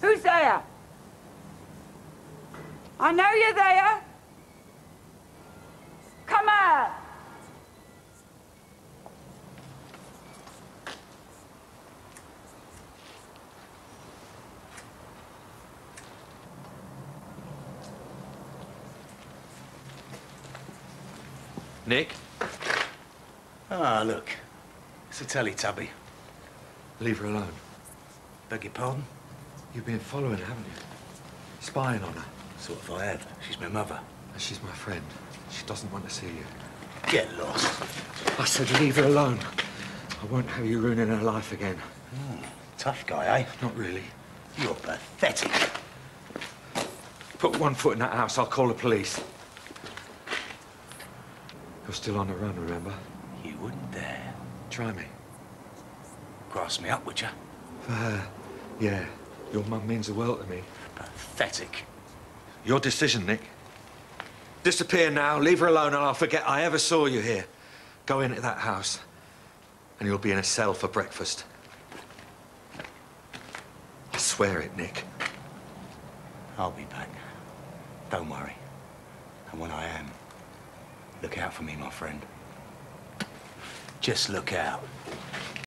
Who's there? I know you're there. Come out. Nick? Ah, look. It's a Teletubby. Leave her alone. Beg your pardon? You've been following her, haven't you? Spying on her. Sort of I have. She's my mother. And she's my friend. She doesn't want to see you. Get lost. I said leave her alone. I won't have you ruining her life again. Tough guy, eh? Not really. You're pathetic. Put one foot in that house, I'll call the police. You're still on the run, remember? You wouldn't dare. Try me. Grass me up, would you? For her, yeah. Your mum means the world to me. Pathetic. Your decision, Nick. Disappear now, leave her alone, and I'll forget I ever saw you here. Go into that house, and you'll be in a cell for breakfast. I swear it, Nick. I'll be back. Don't worry. And when I am, look out for me, my friend. Just look out.